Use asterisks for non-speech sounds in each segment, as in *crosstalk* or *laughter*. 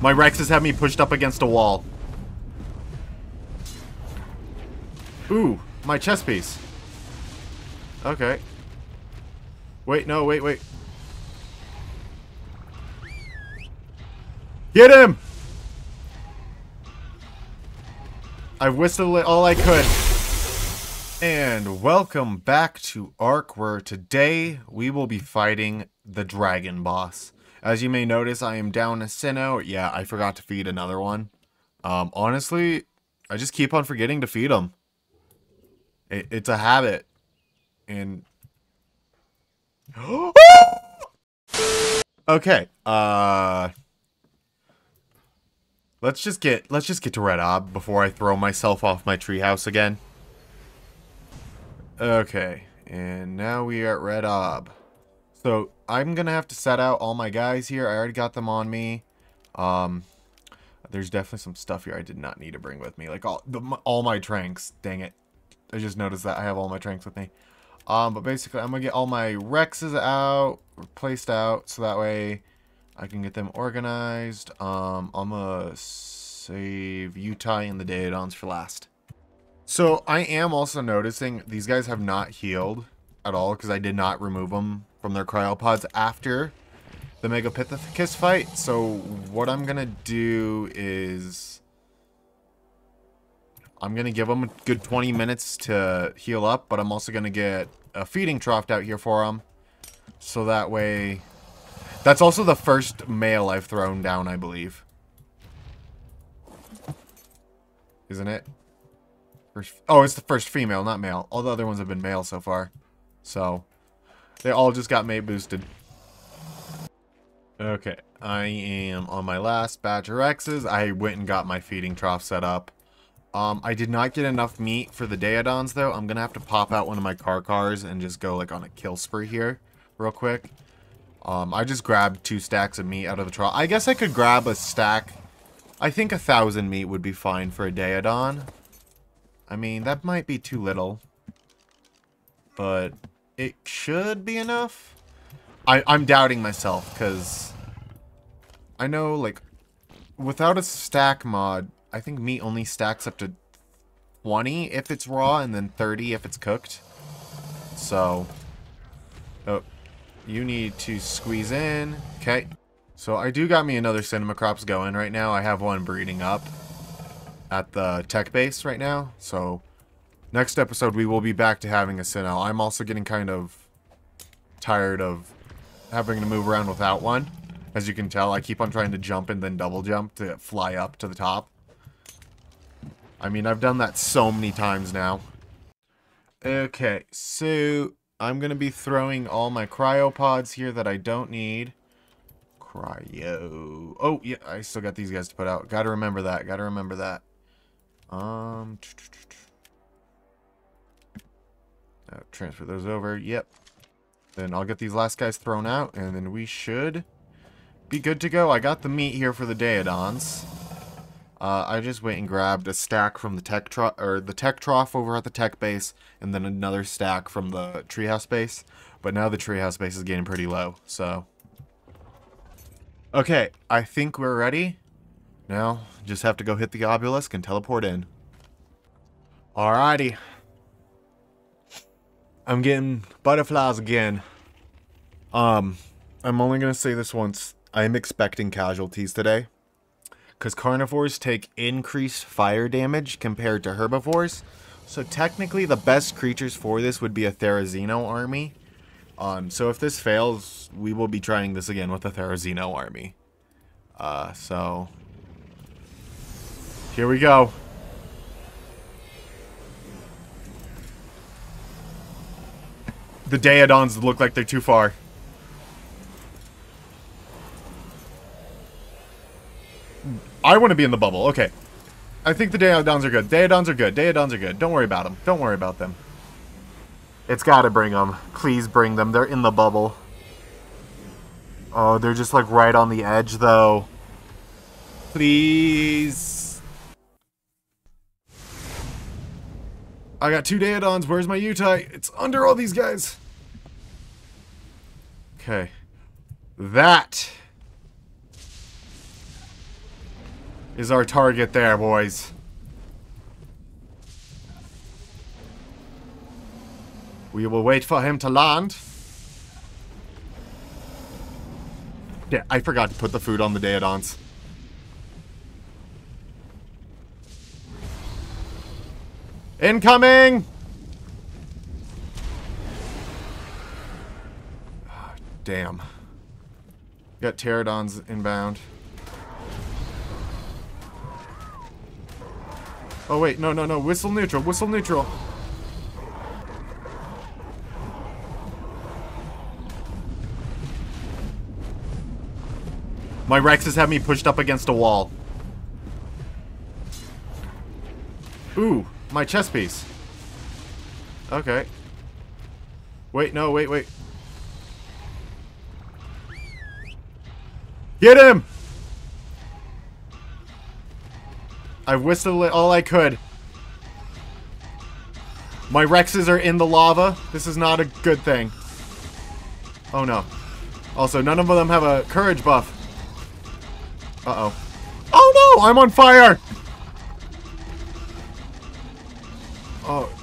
My Rexes have me pushed up against a wall. Ooh, my chess piece. Okay. Wait, no, wait, wait. Get him! I whistled it all I could. And welcome back to Ark, where today we will be fighting the Dragon Boss. As you may notice, I am down a Sino. Yeah, I forgot to feed another one. Um, honestly, I just keep on forgetting to feed them. It, it's a habit. And... *gasps* okay, uh... Let's just get let's just get to Red Ob before I throw myself off my treehouse again. Okay, and now we are at Red Ob. So I'm gonna have to set out all my guys here. I already got them on me. Um, there's definitely some stuff here I did not need to bring with me, like all the all my tranks. Dang it! I just noticed that I have all my tranks with me. Um, but basically, I'm gonna get all my Rexes out, placed out, so that way I can get them organized. Um, I'm gonna save Utah and the Daeodons for last. So I am also noticing these guys have not healed at all because I did not remove them from their cryopods after the Megapithecus fight. So what I'm going to do is I'm going to give them a good 20 minutes to heal up, but I'm also going to get a feeding trough out here for them. So that way... That's also the first male I've thrown down, I believe. Isn't it? First, oh, it's the first female, not male. All the other ones have been male so far. So, they all just got mate boosted. Okay, I am on my last batch of Rexes. I went and got my feeding trough set up. Um, I did not get enough meat for the Daeodons, though. I'm going to have to pop out one of my car cars and just go, like, on a kill spree here real quick. Um, I just grabbed two stacks of meat out of the trough. I guess I could grab a stack. I think a thousand meat would be fine for a Daeodon. I mean, that might be too little. But it should be enough. I, I'm doubting myself, because I know, like, without a stack mod, I think meat only stacks up to 20 if it's raw, and then 30 if it's cooked. So, oh, you need to squeeze in. Okay. So I do got me another Sinomacrops going right now. I have one breeding up at the tech base right now. So next episode we will be back to having a Sino. I'm also getting kind of tired of having to move around without one. As you can tell, I keep on trying to jump and then double jump to fly up to the top. I mean, I've done that so many times now. Okay, so I'm going to be throwing all my cryopods here that I don't need. Cryo. Oh, yeah, I still got these guys to put out. Got to remember that. Got to remember that. Um, uh, transfer those over. Yep. Then I'll get these last guys thrown out, and then we should be good to go. I got the meat here for the Daeodons. Uh, I just went and grabbed a stack from the tech trough, or the tech trough over at the tech base, and then another stack from the treehouse base. But now the treehouse base is getting pretty low, so. Okay, I think we're ready. Now, just have to go hit the obelisk and teleport in. Alrighty. I'm getting butterflies again. Um, I'm only going to say this once. I'm expecting casualties today. Because carnivores take increased fire damage compared to herbivores. So technically the best creatures for this would be a Therizino army. Um, so if this fails, we will be trying this again with a Therizino army. Uh, so here we go. The Daeodons look like they're too far. I want to be in the bubble. Okay. I think the Daeodons are good. Daeodons are good. Daeodons are good. Don't worry about them. Don't worry about them. It's got to bring them. Please bring them. They're in the bubble. Oh, they're just like right on the edge though. Please. I got two Daeodons. Where's my Utah? It's under all these guys. Okay. That is our target there, boys. We will wait for him to land. Yeah, I forgot to put the food on the Daeodons. Incoming! Ah, damn. Got pterodons inbound. Oh wait, no, no, no. Whistle neutral, whistle neutral. My Rexes have me pushed up against a wall. Ooh, my chest piece. Okay. Wait, no, wait, wait. Get him! I whistled it all I could. My Rexes are in the lava. This is not a good thing. Oh no. Also, none of them have a courage buff. Uh-oh. Oh no! I'm on fire!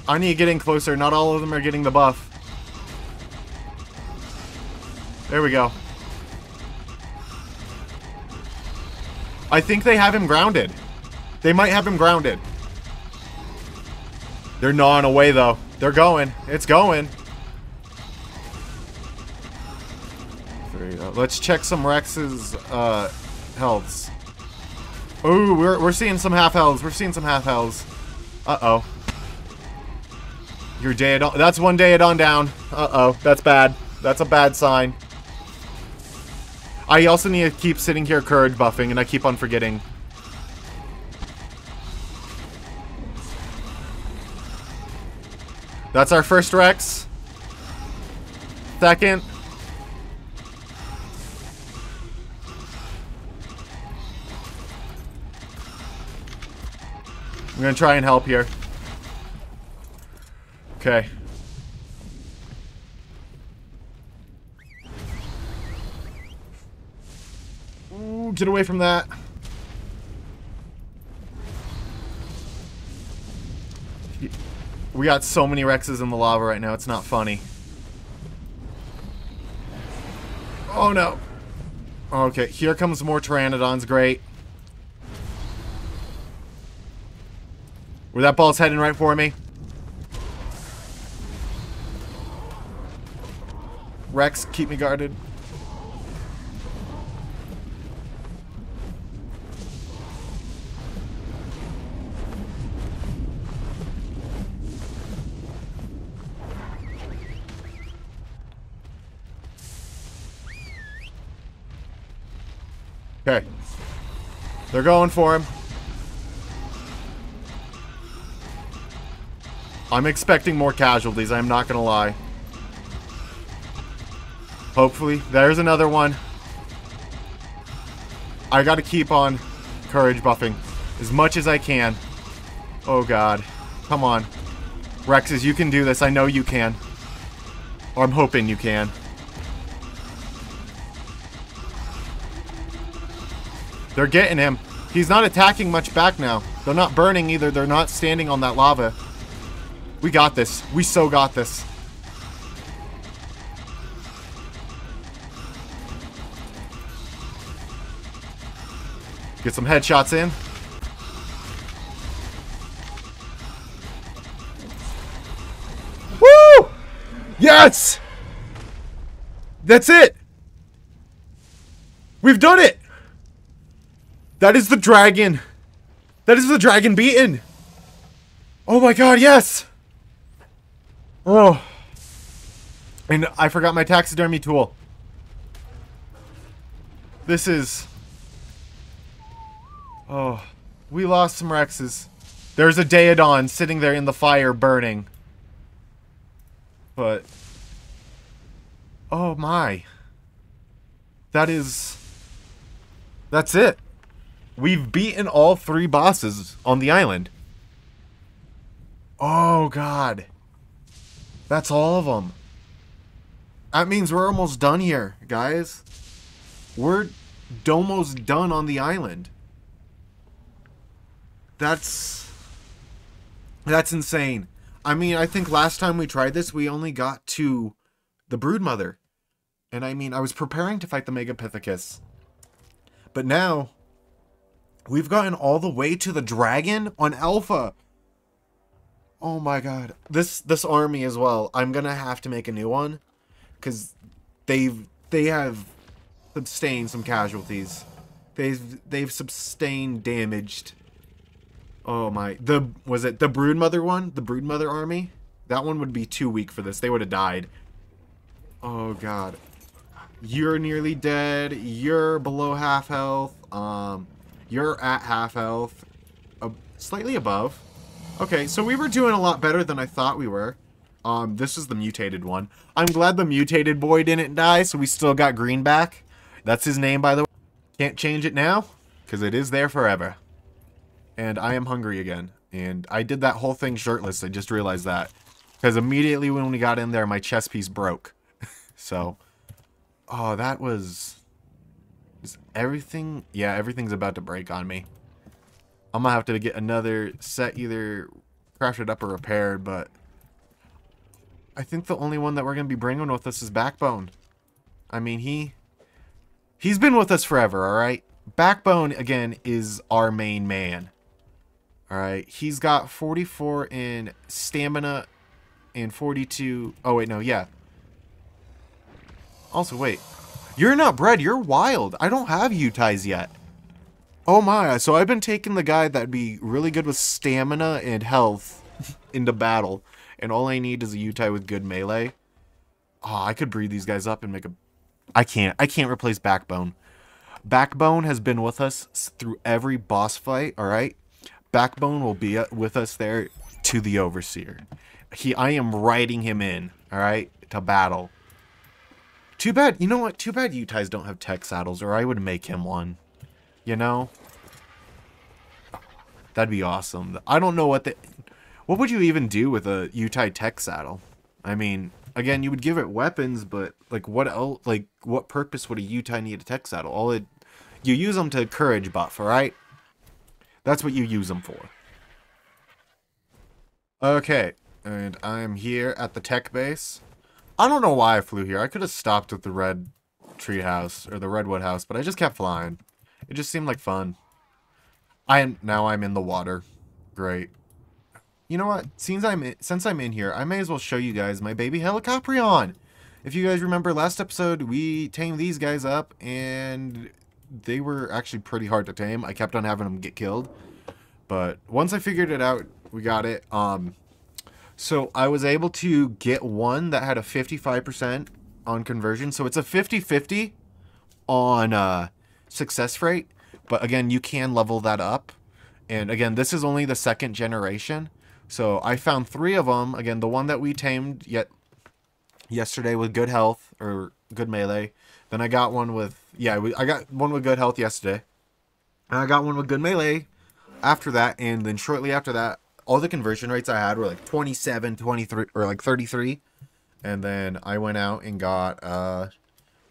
Oh, I need to get in closer. Not all of them are getting the buff. There we go. I think they have him grounded. They might have him grounded. They're gnawing away, though. They're going. It's going. Go. Let's check some Rex's uh, healths. Ooh, we're, we're seeing some half healths. We're seeing some half healths. Uh-oh. Your Daeodon. That's one Daeodon down. Uh-oh. That's bad. That's a bad sign. I also need to keep sitting here courage buffing, and I keep on forgetting. That's our first Rex. Second. I'm gonna try and help here. Okay. Ooh, get away from that. We got so many Rexes in the lava right now, it's not funny. Oh no. Okay, here comes more Pteranodons, great. Where that ball's heading right for me. Rex, keep me guarded. Okay. They're going for him. I'm expecting more casualties, I'm not gonna lie. Hopefully. There's another one. I gotta keep on courage buffing as much as I can. Oh god. Come on. Rexes, you can do this. I know you can. Or I'm hoping you can. They're getting him. He's not attacking much back now. They're not burning either. They're not standing on that lava. We got this. We so got this. Get some headshots in. Woo! Yes! That's it! We've done it! That is the dragon! That is the dragon beaten! Oh my god, yes! Oh. And I forgot my taxidermy tool. This is... Oh. We lost some Rexes. There's a Daeodon sitting there in the fire burning. But... Oh my. That is... That's it. We've beaten all three bosses on the island. Oh god. That's all of them. That means we're almost done here, guys. We're almost done on the island. That's that's insane. I mean, I think last time we tried this, we only got to the Broodmother. And I mean, I was preparing to fight the Megapithecus. But now, we've gotten all the way to the dragon on Alpha. Oh my god. This this army as well. I'm going to have to make a new one cuz they've they have sustained some casualties. They've they've sustained damaged. Oh my. The was it the Broodmother one? The Broodmother army? That one would be too weak for this. They would have died. Oh god. You're nearly dead. You're below half health. Um you're at half health. Uh, slightly above. Okay, so we were doing a lot better than I thought we were. Um, this is the mutated one. I'm glad the mutated boy didn't die, so we still got Green back. That's his name, by the way. Can't change it now, because it is there forever. And I am hungry again. And I did that whole thing shirtless. I just realized that. Because immediately when we got in there, my chest piece broke. *laughs* so, oh, that was... Is everything... Yeah, everything's about to break on me. I'm gonna have to get another set either crafted up or repaired, but I think the only one that we're gonna be bringing with us is Backbone. I mean, he he's been with us forever, all right. Backbone again is our main man. All right, he's got 44 in stamina and 42. Oh wait, no, yeah. Also, wait, you're not bred. You're wild. I don't have Utis yet. Oh my, so I've been taking the guy that'd be really good with stamina and health *laughs* into battle, and all I need is a Utai with good melee. Oh, I could breed these guys up and make a... I can't. I can't replace Backbone. Backbone has been with us through every boss fight, alright? Backbone will be uh, with us there to the Overseer. He, I am riding him in, alright, to battle. Too bad, you know what? Too bad Utais don't have tech saddles, or I would make him one. You know? That'd be awesome. I don't know what the... What would you even do with a Utai tech saddle? I mean, again, you would give it weapons, but, like, what else... Like, what purpose would a Utai need a tech saddle? All it... You use them to courage buff, alright? That's what you use them for. Okay, and I'm here at the tech base. I don't know why I flew here. I could have stopped at the red tree house, or the redwood house, but I just kept flying. It just seemed like fun. I am now I'm in the water. Great. You know what? Since I'm in, since I'm in here, I may as well show you guys my baby Helicoprion. If you guys remember last episode, we tamed these guys up and they were actually pretty hard to tame. I kept on having them get killed. But once I figured it out, we got it. Um so I was able to get one that had a 55% on conversion. So it's a 50-50 on uh success rate. But again, you can level that up. And again, this is only the second generation. So I found three of them. Again, the one that we tamed yet yesterday with good health or good melee. Then I got one with, yeah, I got one with good health yesterday. And I got one with good melee after that. And then shortly after that, all the conversion rates I had were like 27, 23, or like 33. And then I went out and got uh,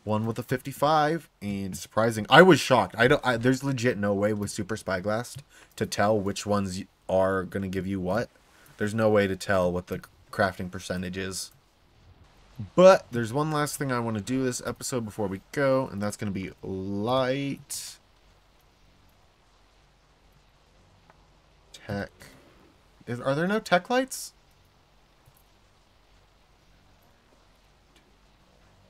one with a 55 and surprising i was shocked i don't I, there's legit no way with super spyglass to tell which ones are going to give you what there's no way to tell what the crafting percentage is but there's one last thing i want to do this episode before we go and that's going to be light tech is, are there no tech lights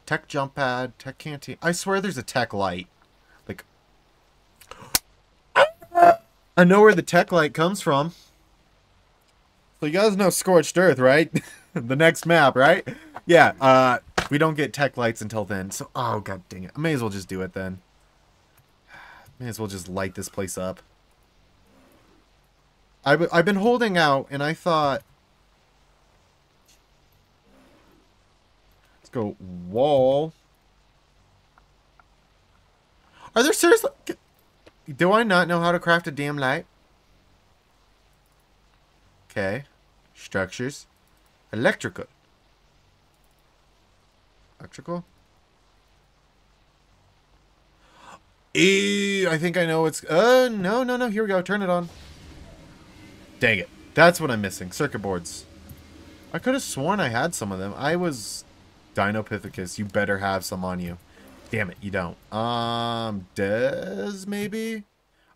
Tech jump pad, tech canteen. I swear there's a tech light. Like, *gasps* I know where the tech light comes from. So you guys know Scorched Earth, right? *laughs* the next map, right? Yeah, uh, we don't get tech lights until then. So, oh, god dang it. I may as well just do it then. *sighs* May as well just light this place up. I've, I've been holding out, and I thought Let's go wall. Are there seriously... Do I not know how to craft a damn light? Okay. Structures. Electrical. Electrical? E I think I know it's... Uh, no, no, no. Here we go. Turn it on. Dang it. That's what I'm missing. Circuit boards. I could have sworn I had some of them. I was... Dinopithecus, you better have some on you. Damn it, you don't. Um, Des, maybe?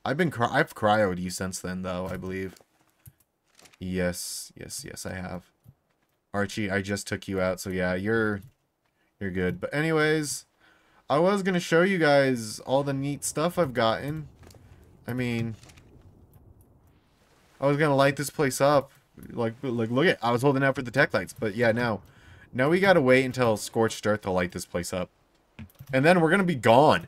I've been... Cry I've cryoed you since then, though, I believe. Yes, yes, yes, I have. Archie, I just took you out, so yeah, you're... You're good. But anyways, I was going to show you guys all the neat stuff I've gotten. I mean... I was going to light this place up. Like, like, look at... I was holding out for the tech lights, but yeah, now... Now we gotta wait until Scorched Earth to light this place up. And then we're gonna be gone.